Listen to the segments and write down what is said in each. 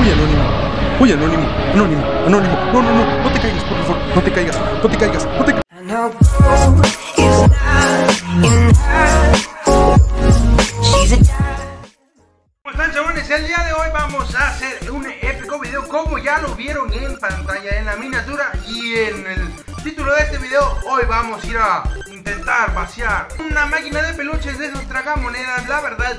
Uy, anónimo. Uy, anónimo. Anónimo. Anónimo. No, no, no. No te caigas, por favor. No te caigas. No te caigas. No te caigas. ¿Cómo están chavales? El día de hoy vamos a hacer un épico video como ya lo vieron en pantalla, en la miniatura y en el título de este video Hoy vamos a ir a intentar vaciar una máquina de peluches de esos tragamonedas La verdad,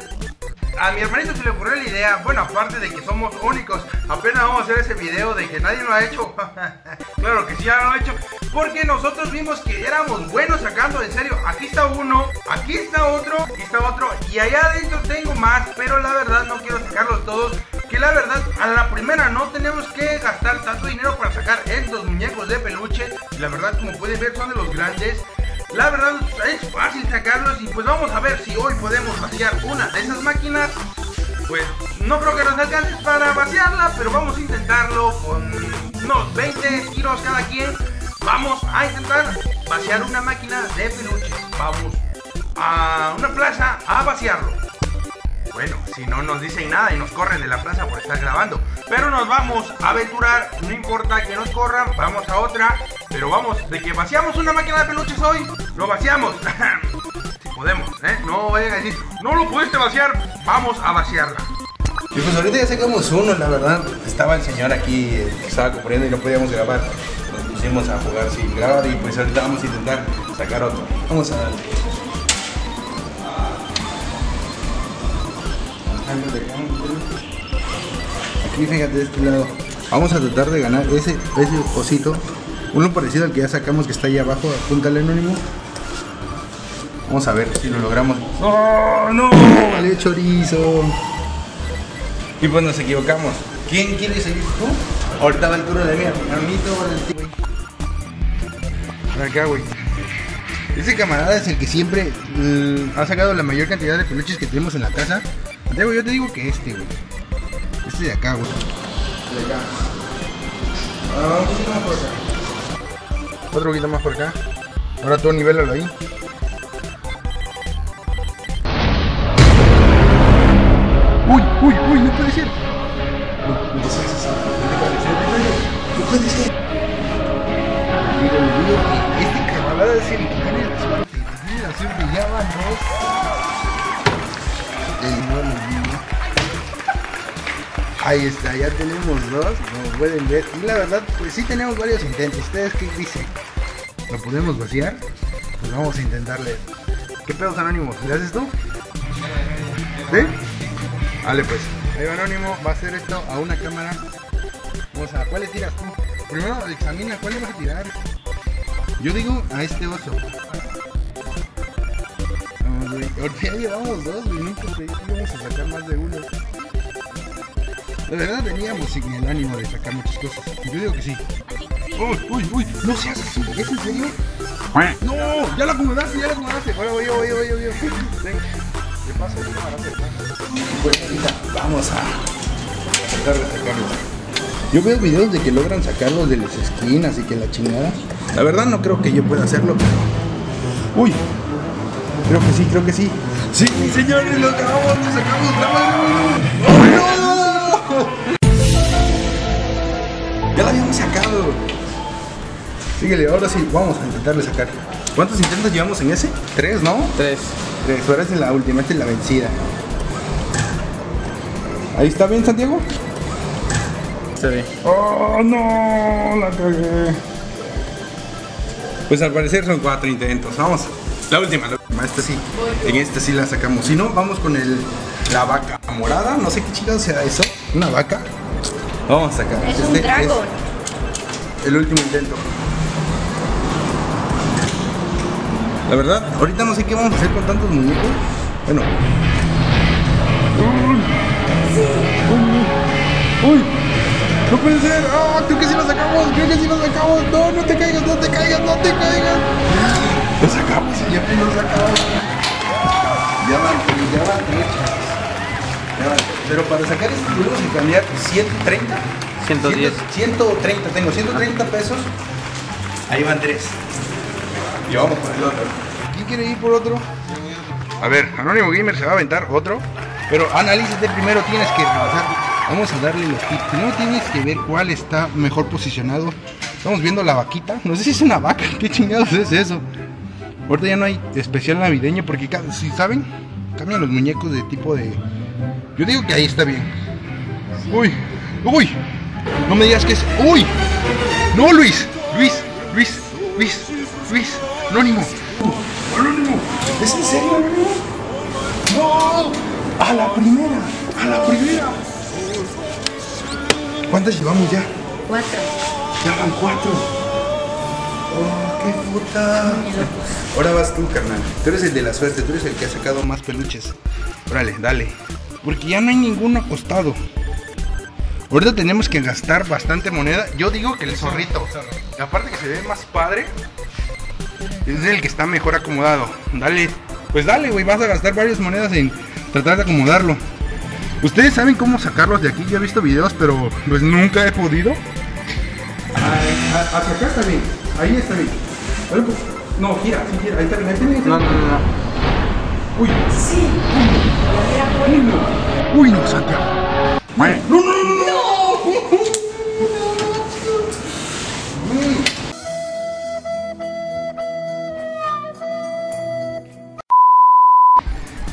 a mi hermanito se le ocurrió la idea Bueno, aparte de que somos únicos Apenas vamos a hacer ese video de que nadie lo ha hecho. Claro que sí, ya lo ha hecho Porque nosotros vimos que éramos buenos sacando En serio, aquí está uno Aquí está otro, aquí está otro Y allá adentro tengo más Pero la verdad no quiero sacarlos todos Que la verdad, a la primera no tenemos que gastar tanto dinero Para sacar estos muñecos de peluche la verdad, como pueden ver, son de los grandes la verdad es fácil sacarlos y pues vamos a ver si hoy podemos vaciar una de esas máquinas. Pues no creo que nos alcance para vaciarla, pero vamos a intentarlo con unos 20 kilos cada quien. Vamos a intentar vaciar una máquina de peluches. Vamos a una plaza a vaciarlo. Bueno, si no nos dicen nada y nos corren de la plaza por estar grabando. Pero nos vamos a aventurar, no importa que nos corran, vamos a otra. Pero vamos, de que vaciamos una máquina de peluches hoy, lo vaciamos. si podemos, ¿eh? No vayan a decir, no lo pudiste vaciar, vamos a vaciarla. Y pues ahorita ya sacamos uno, la verdad. Estaba el señor aquí eh, que estaba corriendo y no podíamos grabar. Nos pusimos a jugar sin grabar y pues ahorita vamos a intentar sacar otro. Vamos a darle. Aquí fíjate de este lado. Vamos a tratar de ganar ese, ese osito. Uno parecido al que ya sacamos que está ahí abajo. Apúntale anónimo. Vamos a ver si lo logramos. ¡Oh, no! Vale, chorizo. Y pues nos equivocamos. ¿Quién quiere seguir tú? Ahorita va el turno de mi hermanito Valentín. Acá, güey. Ese camarada es el que siempre mm, ha sacado la mayor cantidad de peluches que tenemos en la casa. Santiago, yo te digo que este, güey. Este de acá, güey. De acá. Ah, un poquito más por acá. Otro poquito más por acá. Ahora tú nivélalo ahí. Uy, uy, uy, no puede ser. No, no te seas así. No te puede ser. No puede ser. Digo, le digo que este camarada es el Ahí está, ya tenemos dos, como pueden ver. Y la verdad, pues sí tenemos varios intentos. ¿Ustedes qué dicen? ¿Lo podemos vaciar? Pues vamos a intentarle. ¿Qué pedos anónimos? ¿Le haces tú? ¿Sí? Vale, pues. Ahí Anónimo, va a hacer esto a una cámara. Vamos a, ¿cuál le tiras tú? Primero examina, ¿cuál le vas a tirar? Yo digo a este oso. Ahorita ya llevamos dos, güey. Nunca íbamos a sacar más de uno. De verdad veníamos sin el ánimo de sacar muchas cosas. Y yo digo que sí. Uy, uy, uy, no seas así. ¿Es en serio? No, ya la acomodaste, ya la acomodaste. Oye, oye, oye, oye, oye. Venga. ¿Qué pasa? ¿Qué pasa? Pues ahorita vamos a tratar de sacarlo. Yo veo videos de que logran sacarlos de las esquinas y que la chingada. La verdad no creo que yo pueda hacerlo, pero... Uy, creo que sí, creo que sí. Sí, señores, lo acabamos, lo sacamos, ¡Oh, no! Ya lo habíamos sacado. Síguele, ahora sí, vamos a intentarle sacar. ¿Cuántos intentos llevamos en ese? Tres, ¿no? Tres. Tres, ahora es la última, esta es la vencida. Ahí está bien, Santiago. Se ve. Oh, no, la cagué. Pues al parecer son cuatro intentos. Vamos, la última, Esta sí, en esta sí la sacamos. Si no, vamos con el, la vaca morada. No sé qué chingado sea eso. Una vaca. Vamos a sacar. Es un Este dragón. es el último intento. La verdad, ahorita no sé qué vamos a hacer con tantos muñecos. Bueno. Uy, uy, no puede ser. Ah, creo que sí lo sacamos. Creo que sí lo sacamos. No, no te caigas, no te caigas, no te caigas. Lo sacamos, ya lo sacamos. Ya van, ya van. Ya van. Pero para sacar esto tuvimos que cambiar 130. 110. 130, tengo 130 pesos. Ahí van tres. Y vamos por el otro. ¿Quién quiere ir por otro? A ver, Anónimo Gamer se va a aventar otro. Pero analízate primero, tienes que rebasar Vamos a darle los tips. Primero tienes que ver cuál está mejor posicionado. Estamos viendo la vaquita. No sé si es una vaca. ¿Qué chingados es eso? Ahorita ya no hay especial navideño porque, si saben, cambian los muñecos de tipo de... Yo digo que ahí está bien. Uy, uy. No me digas que es... Uy. No, Luis. Luis, Luis, Luis, Luis. Anónimo. Uh, Anónimo. ¿Es en serio, Anónimo? No. A la primera. A la primera. ¿Cuántas llevamos ya? Cuatro. Ya van cuatro. Oh, qué puta. Ahora vas tú, carnal. Tú eres el de la suerte, tú eres el que ha sacado más peluches. Órale, dale. Porque ya no hay ningún acostado. Ahorita tenemos que gastar bastante moneda. Yo digo que el zorrito. Y aparte que se ve más padre. Es el que está mejor acomodado. Dale. Pues dale, güey. Vas a gastar varias monedas en tratar de acomodarlo. Ustedes saben cómo sacarlos de aquí. Yo he visto videos, pero pues nunca he podido. Hacia acá está bien. Ahí está bien. Algo- No, gira, sí, gira. Ahí está bien. Ahí está bien. No, no, no. Uy. Sí. Uy, no. Uy, no, Santiago. No, no, no, no. no.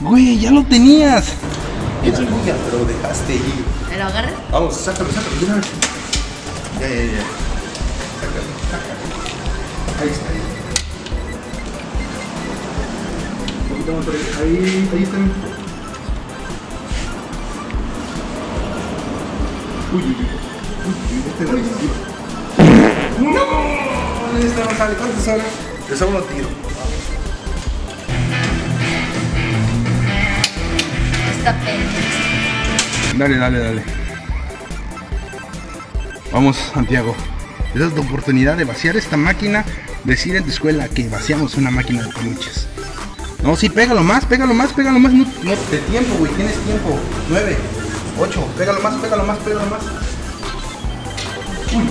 Güey, ya lo tenías. Es tuya, pero dejaste ir. ¿Me lo agarras? Vamos, sácalo, sácalo. Ya, ya, ya. Sácalo, sácalo. Ahí está, ahí. Un poquito más por ahí. Ahí, ahí está. Uy, uy, uy. Uy, uy, este no es ¡No! Esta no sale. ¿Cuántas sale? De solo tiro. Está pendiente. Dale, dale, dale. Vamos, Santiago. Esa es tu oportunidad de vaciar esta máquina. Decir en tu escuela que vaciamos una máquina de peluches. No, sí, pégalo más, pégalo más, pégalo más. No, no de tiempo, güey, tienes tiempo. Nueve, ocho, pégalo más, pégalo más, pégalo más. Uy.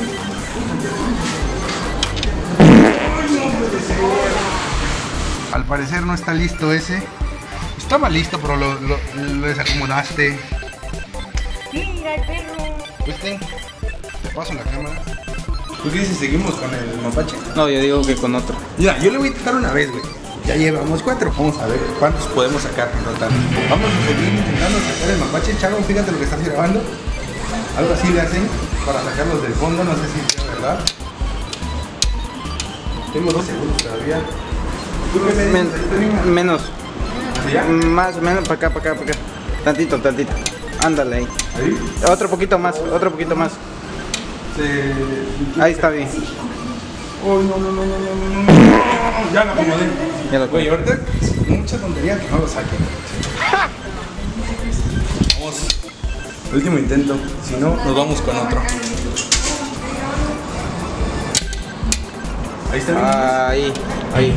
Ay, no puede ser. Al parecer no está listo ese. Estaba listo, pero lo, lo, lo desacomodaste. Mira el perro. Pues ten, te paso la cámara. ¿Tú qué dices? ¿Seguimos con el mapache? No, yo digo que con otro. Mira, yo le voy a intentar una vez, güey. Ya llevamos cuatro. Vamos a ver cuántos podemos sacar en total. Vamos a seguir intentando sacar el mapache. Chago, fíjate lo que estás grabando. Algo así le hacen para sacarlos del fondo. No sé si es verdad. Tengo dos segundos todavía. ¿Tú qué me Men- dices? Menos. ¿Allá? Más o menos, para acá, para acá, para acá. Tantito, tantito. Ándale ahí. ¿Ahí? Otro poquito más, otro poquito más. Se... Ahí está bien. Oh, no, no, no, no, no. Ya lo acomodé. Ya lo Güey, ahorita mucha tontería que no lo saquen. Vamos. Último intento. Si no, nos vamos con otro. Ahí está bien. Ahí, ahí.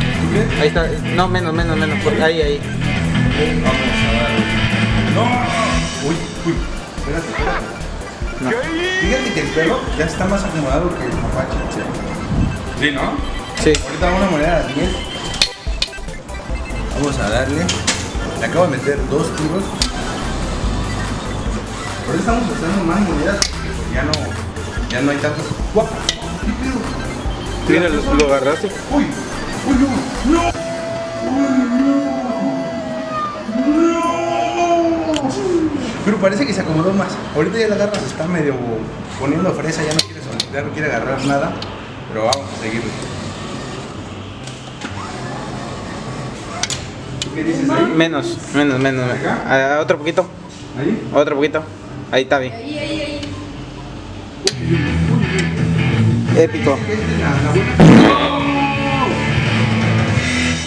Ahí está. No, menos, menos, menos. por- Ahí, ahí. Vamos a darle. ¡No! Uy, uy. Espérate, espérate. No. Fíjate que el perro ya está más acomodado que el mapache. Sí, ¿no? Sí. Ahorita vamos a moneda a 10. Vamos a darle. Le acabo de meter dos tiros. Ahorita estamos usando más monedas. porque Ya no, ya no hay tantos. ¡Guau! ¿Qué pedo? Mira, lo, lo agarraste. ¡Uy! ¡Uy, no! ¡No! Pero parece que se acomodó más. Ahorita ya la garra se está medio poniendo fresa, ya no quiere, sol- ya no quiere agarrar nada. Pero vamos a seguirle. ¿Tú ¿Qué dices ahí? Menos, menos, menos. menos. Ah, otro poquito. ¿Ahí? Otro poquito. Ahí está bien. Épico.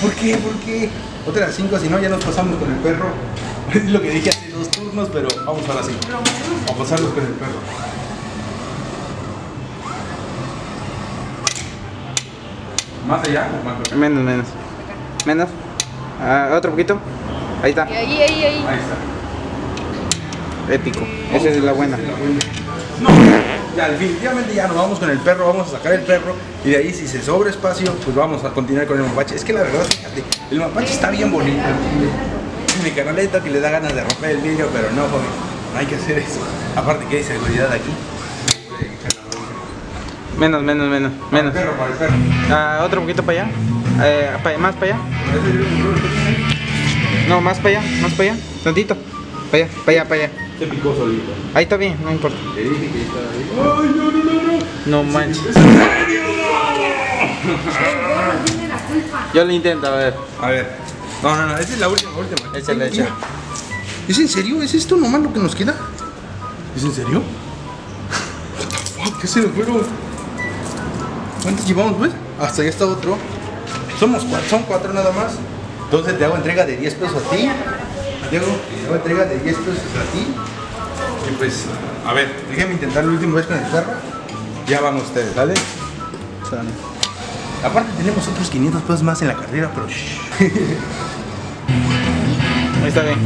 ¿Por qué? ¿Por qué? Otra de las 5, si no ya nos pasamos con el perro. Es lo que dije hace dos turnos, pero vamos ahora sí. A pasarlos con el perro. ¿Más allá o más acá? Menos, menos. Menos. Ah, otro poquito. Ahí está. Y ahí, ahí, ahí. Ahí está. Épico. Esa es la buena. No, ya definitivamente ya nos vamos con el perro, vamos a sacar el perro y de ahí si se sobra espacio, pues vamos a continuar con el mapache. Es que la verdad, fíjate, el mapache está bien bonito. Mi canaleta que le da ganas de romper el vidrio, pero no, joven, no hay que hacer eso. Aparte que hay seguridad aquí. Menos, menos, menos, menos. Para el perro, para el perro. Ah, otro poquito para allá. Eh, pa- más para allá. No, más para allá, más para allá. Tantito. Para allá, para allá, para allá. Se picó solito. Ahí está bien, no importa. Le dije que estaba ahí. Ay, no, no, no, no. No manches. Yo lo intento, a ver. A ver. No, no, no, esa es la última, última. Échale, échale. ¿Es en serio? ¿Es esto nomás lo que nos queda? ¿Es en serio? ¿Qué se nos fueron? ¿Cuántos llevamos, pues? Hasta allá está otro. Somos cuatro, son cuatro nada más. Entonces te hago entrega de 10 pesos a ti. Diego, te hago entrega de 10 pesos a ti. Y pues, a ver, déjenme intentar la última vez con el perro. Ya van ustedes, ¿vale? Sale. Aparte tenemos otros 500 pesos más en la cartera, pero. Ahí está bien.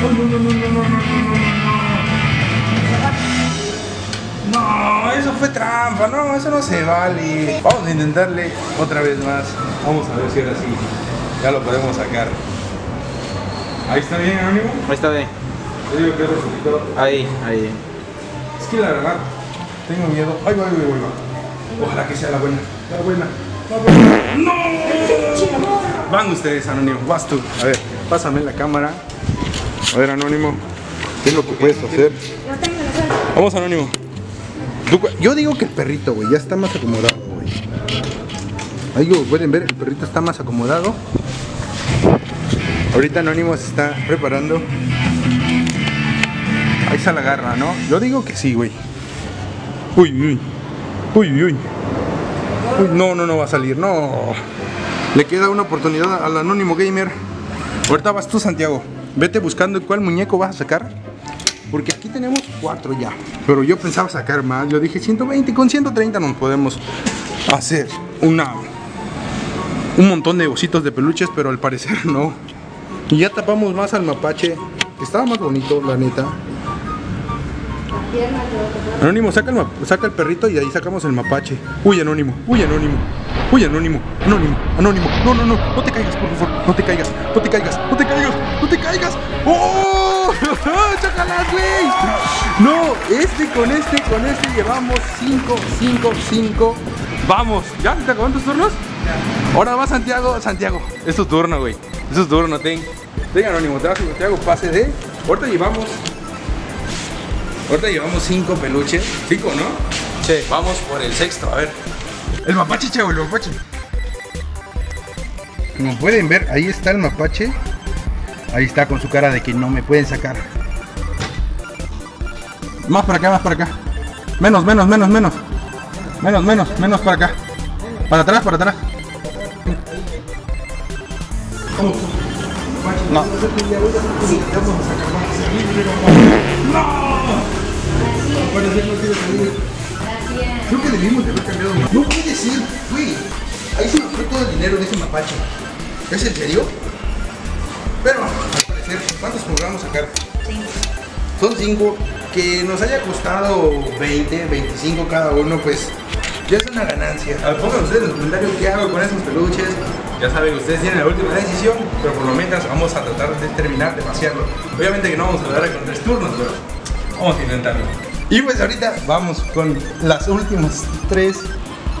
No, eso fue trampa, no, eso no se vale. Vamos a intentarle otra vez más. Vamos a ver si ahora sí ya lo podemos sacar. Ahí está bien, amigo. Ahí está bien. Yo digo que es resultado. Ahí, ahí. Es que la verdad, tengo miedo. Ay, va, ay, va, ay, va. Ojalá que sea la buena. La buena. La buena. ¡No! Van ustedes, Anónimo. Vas tú. A ver, pásame la cámara. A ver, Anónimo. ¿Qué es lo que puedes hacer? Vamos, Anónimo. Yo digo que el perrito, güey, ya está más acomodado, güey. Ahí pueden ver, el perrito está más acomodado. Ahorita Anónimo se está preparando. Ahí está la garra, ¿no? Yo digo que sí, güey. Uy, uy. Uy, uy. Uy, no, no, no va a salir, no. Le queda una oportunidad al Anónimo Gamer. Ahorita vas tú, Santiago. Vete buscando cuál muñeco vas a sacar. Porque aquí tenemos cuatro ya. Pero yo pensaba sacar más. Yo dije 120. Con 130 nos podemos hacer una un montón de ositos de peluches. Pero al parecer no. Y ya tapamos más al mapache. Estaba más bonito, la neta. Anónimo, saca el, saca el perrito y ahí sacamos el mapache. Uy, Anónimo, uy, Anónimo, uy, Anónimo, Anónimo, Anónimo. No, no, no, no te caigas, por favor, no te caigas, no te caigas, no te caigas, no te caigas. ¡Oh! ¡Chócalas, güey! No, este con este, con este llevamos 5, 5, 5. Vamos, ¿ya? ¿Te acaban tus turnos? Ahora va Santiago, Santiago. Es tu turno, güey. Es tu turno, ten. Ten, Anónimo, te vas Santiago, pase de. Ahorita llevamos Ahorita llevamos cinco peluches. Cinco, ¿no? Sí. Vamos por el sexto, a ver. El mapache, chavo, el mapache. Como pueden ver, ahí está el mapache. Ahí está con su cara de que no me pueden sacar. Más para acá, más para acá. Menos, menos, menos, menos. Menos, menos, menos para acá. Para atrás, para atrás. No. Creo que debimos de haber cambiado más. No puede ser, güey. Ahí se me fue todo el dinero de ese mapache. ¿Es en serio? Pero, al parecer, ¿cuántos logramos sacar? Son cinco. Que nos haya costado 20, 25 cada uno, pues ya es una ganancia. A ver, pongan ustedes en los comentarios qué hago con esos peluches. Ya saben, ustedes tienen la última decisión, pero por lo menos vamos a tratar de terminar de vaciarlo. Obviamente que no vamos a dar con tres turnos, pero vamos a intentarlo. Y pues ahorita vamos con las últimas tres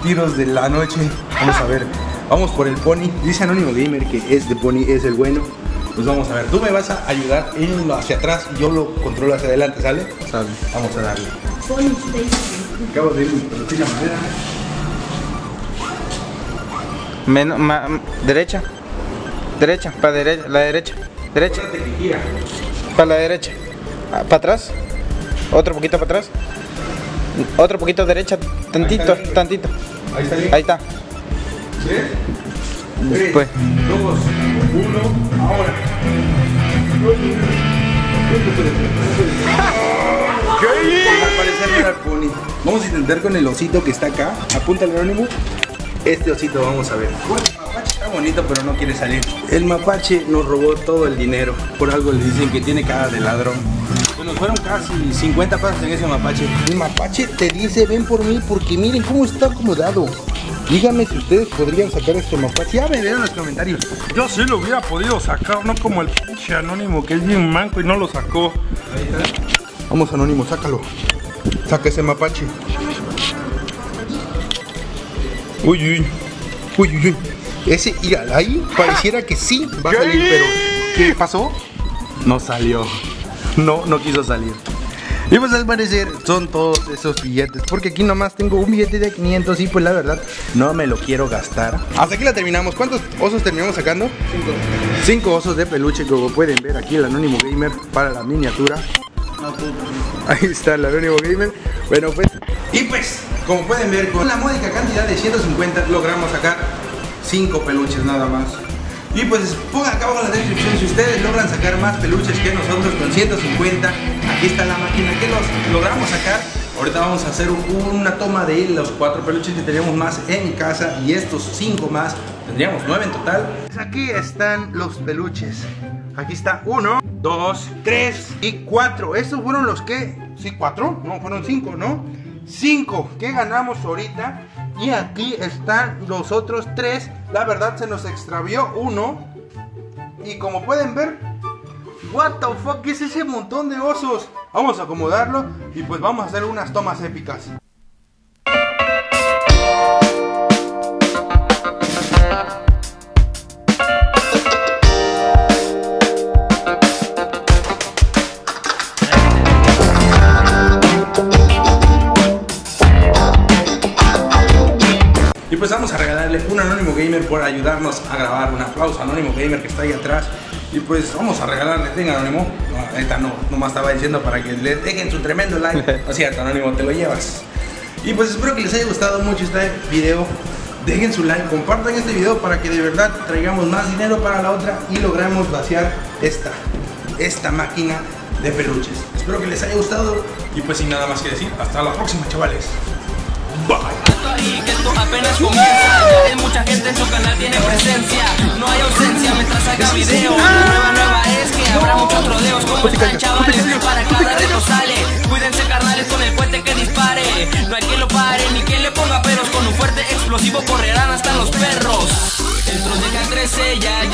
tiros de la noche. Vamos a ver, vamos por el pony. Dice Anónimo Gamer que este pony es el bueno. Pues vamos a ver, tú me vas a ayudar en lo hacia atrás y yo lo controlo hacia adelante, ¿sale? Sale. Vamos a darle. Acabo de ir mi pelotilla madera. Menos, ma- derecha. Derecha, para derecha, la derecha. Derecha. Para la derecha. Para atrás. Otro poquito para atrás. Otro poquito derecha, tantito, tantito. Ahí está bien. Ahí está. ¿Tres? Tres, Pues. dos, uno, ahora. Vamos a intentar con el osito que está acá. Apunta el anónimo. Este osito vamos a ver. Bueno, el mapache está bonito, pero no quiere salir. El mapache nos robó todo el dinero. Por algo le dicen que tiene cara de ladrón. Nos fueron casi 50 pesos en ese mapache. El mapache te dice, ven por mí, porque miren cómo está acomodado. Díganme si ustedes podrían sacar este mapache. Ya me vean en los comentarios. Yo sí lo hubiera podido sacar, no como el pinche anónimo que es bien manco y no lo sacó. Vamos, Anónimo, sácalo. Saca ese mapache. Uy, uy. Uy, uy, uy. Ese, mira, ahí pareciera que sí va a salir, pero ¿qué pasó? No salió. No, no quiso salir. Y pues al parecer son todos esos billetes Porque aquí nomás tengo un billete de 500 Y pues la verdad no me lo quiero gastar. Hasta aquí la terminamos. ¿Cuántos osos terminamos sacando? Cinco. Cinco osos de peluche Como pueden ver aquí el Anónimo Gamer Para la miniatura. Ahí está el Anónimo Gamer. Bueno pues Y pues como pueden ver Con la módica cantidad de 150 Logramos sacar 5 peluches nada más y pues pongan acá abajo en la descripción si ustedes logran sacar más peluches que nosotros con 150. Aquí está la máquina que los logramos sacar. Ahorita vamos a hacer una toma de los cuatro peluches que tenemos más en casa y estos cinco más. Tendríamos nueve en total. Aquí están los peluches. Aquí está uno, dos, tres y cuatro. Estos fueron los que... ¿Sí, cuatro? No, fueron cinco, ¿no? Cinco que ganamos ahorita. Y aquí están los otros tres. La verdad se nos extravió uno. Y como pueden ver, what the fuck ¿qué es ese montón de osos. Vamos a acomodarlo y pues vamos a hacer unas tomas épicas. Y pues vamos a regalarle, venga Anónimo. No, esta no, nomás estaba diciendo para que le dejen su tremendo like. No es cierto, Anónimo, te lo llevas. Y pues espero que les haya gustado mucho este video. Dejen su like, compartan este video para que de verdad traigamos más dinero para la otra y logramos vaciar esta, esta máquina de peluches. Espero que les haya gustado y pues sin nada más que decir, hasta la próxima chavales. Bye. Y que esto apenas comienza. Ya que mucha gente en su canal tiene presencia. No hay ausencia mientras saca video. La nueva nueva es que habrá muchos rodeos Como están chavales. para cada reto sale Cuídense carnales con el puente que dispare. No hay quien lo pare ni quien le ponga peros. Con un fuerte explosivo correrán hasta los perros. El tron de 13 ya